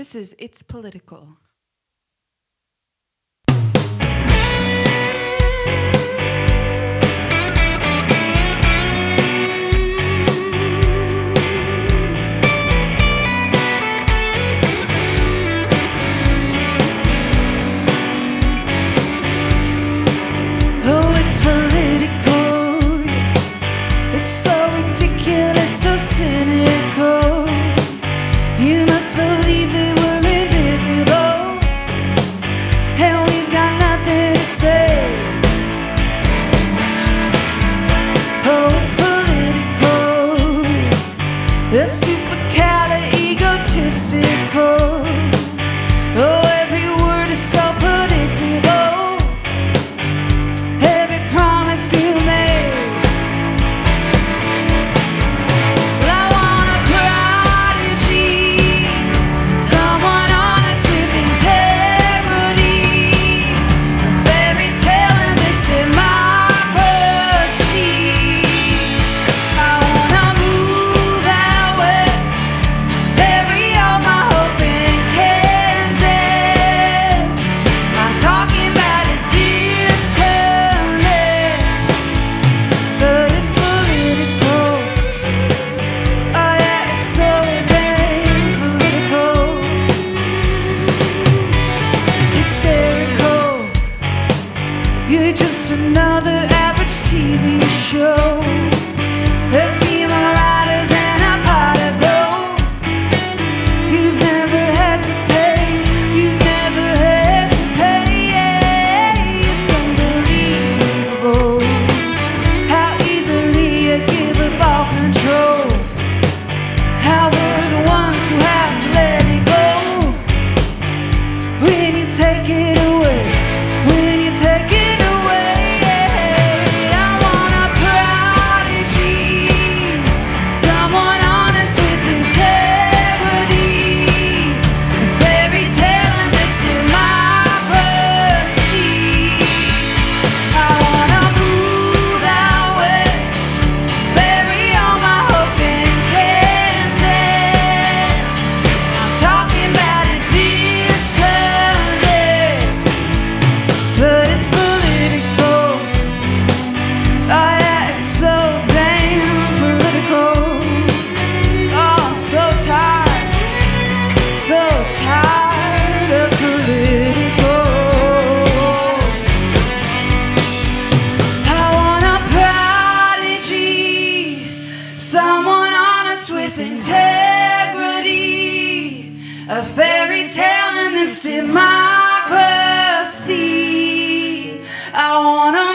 This is, it's political. but kinda egotistical. show. A fairy tale in this democracy. I wanna